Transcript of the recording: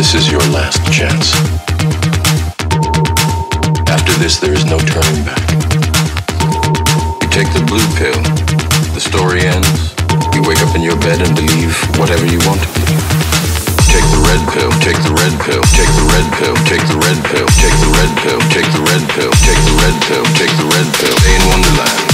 This is your last chance. After this, there is no turning back. You take the blue pill, the story ends. You wake up in your bed and believe whatever you want to believe. Take the red pill, take the red pill, take the red pill, take the red pill, take the red pill, take the red pill, take the red pill, take the red pill. Stay in Wonderland.